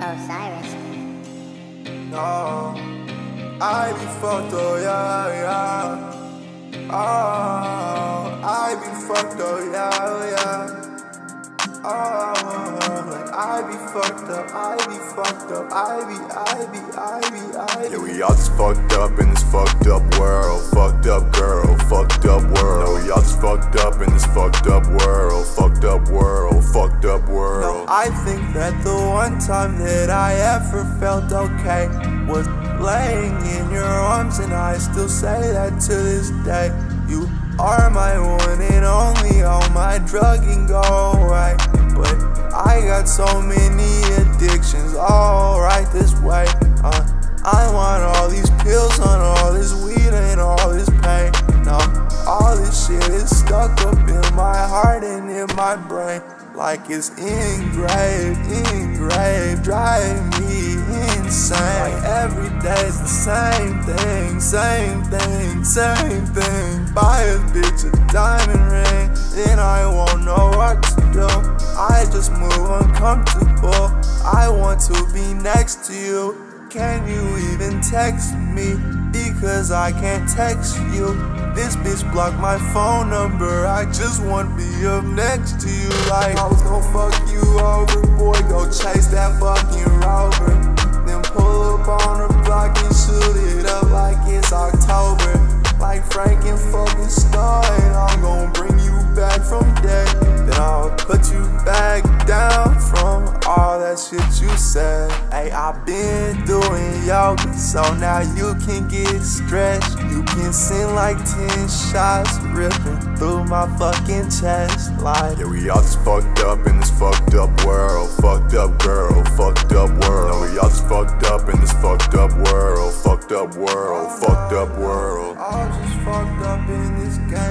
Osiris. No, I be fucked up, yeah, yeah. Oh, I be fucked up, yeah, yeah. Oh, like I be fucked up, I be fucked up, I be, I be, I be, I be. Yeah, we all just fucked up in this fucked up world. Fucked up girl, fucked up world. No, we all just fucked up in this fucked up world. Fucked I think that the one time that I ever felt okay was laying in your arms, and I still say that to this day. You are my one and only, all my drugging go away. But I got so many addictions, all right this way. Uh, I want all these pills on all this weed and all this pain. No, all this shit is stuck up in my heart and in my brain. Like it's engraved, engraved, drive me insane. Like every day's the same thing, same thing, same thing. Buy a bitch a diamond ring, then I won't know what to do. I just move uncomfortable. I want to be next to you. Can you even text me? Because I can't text you. This bitch blocked my phone number. I just want to be up next to you. Like I was gonna fuck you over, boy. Go chase that fucking rover. Then pull up on the block and shoot it up like it's October. Like Frank and fucking Star, and I'm gonna bring you back from dead. Then I'll put you back down from all that shit you said. Hey, I've been doing so now you can get stretched. You can send like 10 shots ripping through my fucking chest. Like, Yeah, we all just fucked up in this fucked up world. Fucked up girl, fucked up world. No, we all just fucked up in this fucked up world. Fucked up world, fucked up world. all just fucked up in this game